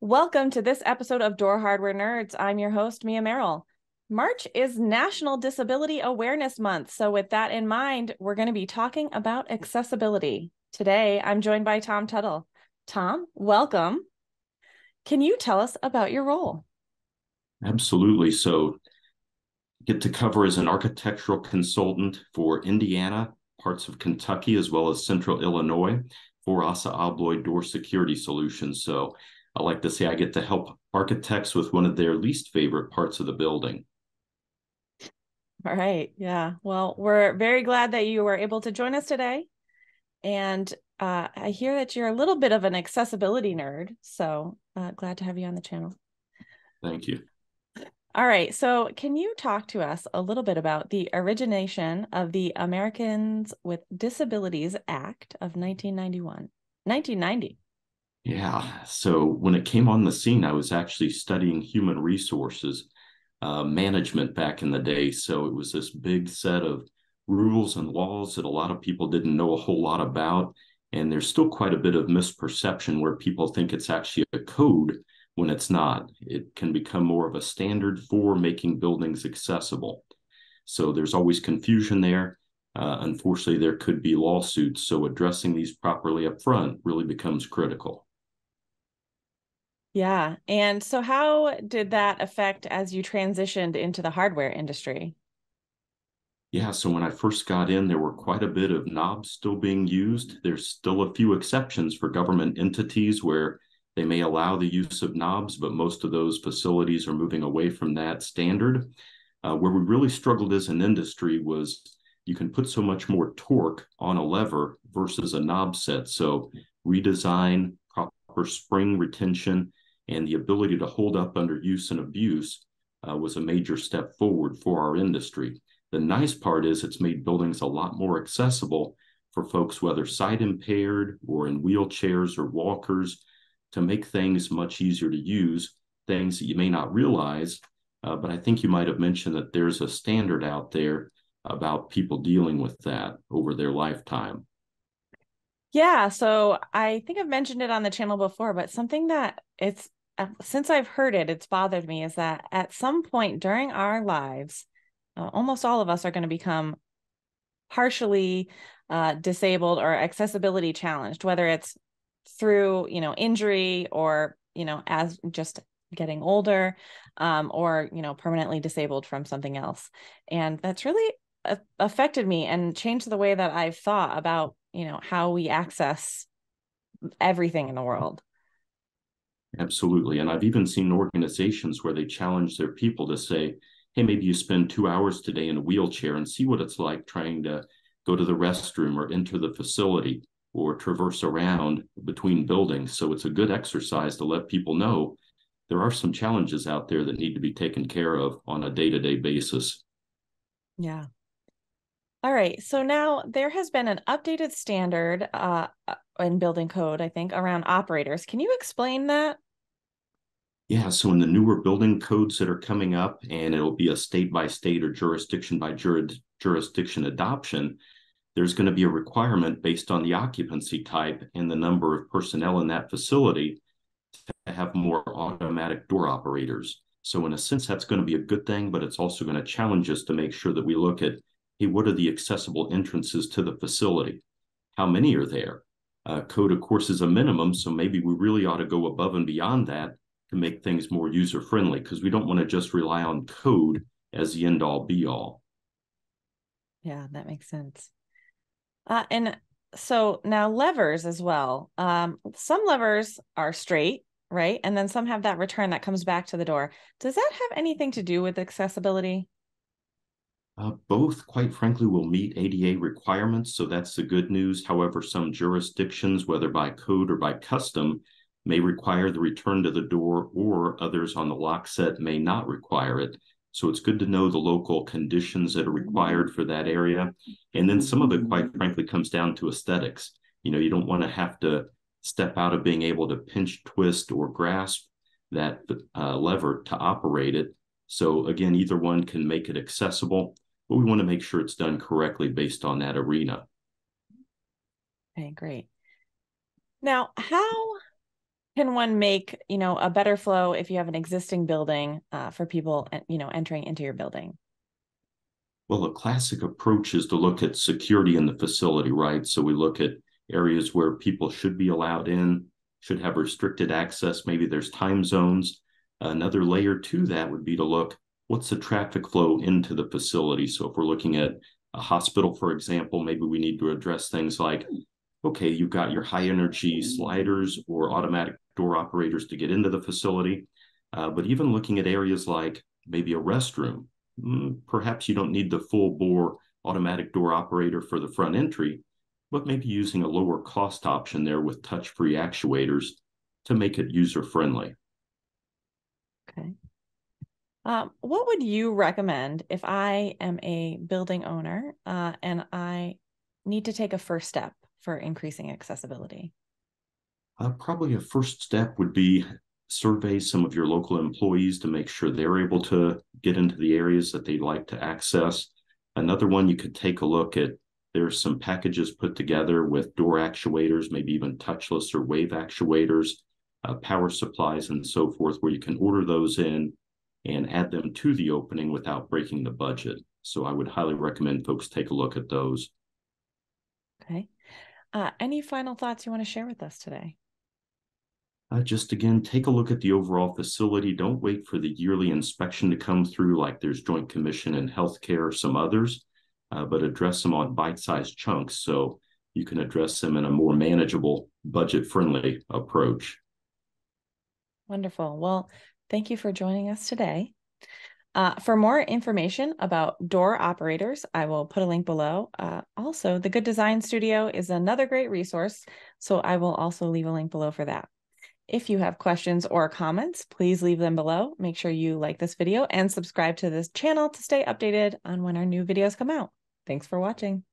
Welcome to this episode of Door Hardware Nerds. I'm your host, Mia Merrel. March is National Disability Awareness Month. So, with that in mind, we're going to be talking about accessibility. Today, I'm joined by Tom Tuttle. Tom, welcome. Can you tell us about your role? Absolutely. So, get to cover as an architectural consultant for Indiana, parts of Kentucky, as well as central Illinois for ASSA ABLOY door security solutions. So, I like to say I get to help architects with one of their least favorite parts of the building. All right. Yeah. Well, we're very glad that you were able to join us today. And uh, I hear that you're a little bit of an accessibility nerd. So uh, glad to have you on the channel. Thank you. All right. So, can you talk to us a little bit about the origination of the Americans with Disabilities Act of 1991? 1990. Yeah. So when it came on the scene, I was actually studying human resources uh, management back in the day. So it was this big set of rules and laws that a lot of people didn't know a whole lot about. And there's still quite a bit of misperception where people think it's actually a code when it's not. It can become more of a standard for making buildings accessible. So there's always confusion there. Uh, unfortunately, there could be lawsuits. So addressing these properly up front really becomes critical. Yeah. And so, how did that affect as you transitioned into the hardware industry? Yeah, so when I first got in, there were quite a bit of knobs still being used. There's still a few exceptions for government entities where they may allow the use of knobs, but most of those facilities are moving away from that standard. Uh, where we really struggled as an industry was you can put so much more torque on a lever versus a knob set. So redesign, proper spring retention, and the ability to hold up under use and abuse uh, was a major step forward for our industry. The nice part is it's made buildings a lot more accessible for folks, whether sight impaired or in wheelchairs or walkers, to make things much easier to use, things that you may not realize. Uh, but I think you might have mentioned that there's a standard out there about people dealing with that over their lifetime. Yeah, so I think I've mentioned it on the channel before, but something that it's since I've heard it, it's bothered me is that at some point during our lives, uh, almost all of us are going to become partially uh, disabled or accessibility challenged, whether it's through you know injury or you know as just getting older um, or you know permanently disabled from something else. And that's really uh, affected me and changed the way that i've thought about you know how we access everything in the world Absolutely. And I've even seen organizations where they challenge their people to say, hey, maybe you spend two hours today in a wheelchair and see what it's like trying to go to the restroom or enter the facility or traverse around between buildings. So it's a good exercise to let people know there are some challenges out there that need to be taken care of on a day to day basis. Yeah. All right. So now there has been an updated standard uh, in building code, I think, around operators. Can you explain that? Yeah, so in the newer building codes that are coming up, and it'll be a state by state or jurisdiction by jurisdiction adoption, there's going to be a requirement based on the occupancy type and the number of personnel in that facility to have more automatic door operators. So, in a sense, that's going to be a good thing, but it's also going to challenge us to make sure that we look at hey, what are the accessible entrances to the facility? How many are there? Uh, code, of course, is a minimum, so maybe we really ought to go above and beyond that to make things more user friendly because we don't want to just rely on code as the end all be all. Yeah, that makes sense. Uh, and so now levers as well. Um, some levers are straight, right? And then some have that return that comes back to the door. Does that have anything to do with accessibility? Uh, both, quite frankly, will meet ADA requirements, so that's the good news. However, some jurisdictions, whether by code or by custom, may require the return to the door, or others on the lock set may not require it. So it's good to know the local conditions that are required for that area. And then some of it, quite frankly, comes down to aesthetics. You know, you don't want to have to step out of being able to pinch, twist, or grasp that uh, lever to operate it. So again, either one can make it accessible, but we want to make sure it's done correctly based on that arena. Okay, great. Now, how can one make you know a better flow if you have an existing building uh, for people you know entering into your building? Well a classic approach is to look at security in the facility right? So we look at areas where people should be allowed in should have restricted access maybe there's time zones. Another layer to that would be to look what's the traffic flow into the facility? So if we're looking at a hospital for example maybe we need to address things like okay, you've got your high energy sliders or automatic door operators to get into the facility. Uh, but even looking at areas like maybe a restroom, mm, perhaps you don't need the full bore automatic door operator for the front entry, but maybe using a lower cost option there with touch free actuators to make it user friendly. Okay. Um, what would you recommend if I am a building owner uh, and I need to take a first step for increasing accessibility? Uh, probably a first step would be survey some of your local employees to make sure they're able to get into the areas that they'd like to access. Another one you could take a look at there's some packages put together with door actuators, maybe even touchless or wave actuators, uh, power supplies, and so forth, where you can order those in and add them to the opening without breaking the budget. So I would highly recommend folks take a look at those. Okay. Uh, any final thoughts you want to share with us today? Uh, just again, take a look at the overall facility. Don't wait for the yearly inspection to come through, like there's Joint Commission and Healthcare or some others, uh, but address them on bite sized chunks so you can address them in a more manageable, budget friendly approach. Wonderful. Well, thank you for joining us today. Uh, for more information about door operators, I will put a link below. Uh, also, the Good Design Studio is another great resource, so I will also leave a link below for that. If you have questions or comments, please leave them below. Make sure you like this video and subscribe to this channel to stay updated on when our new videos come out. Thanks for watching.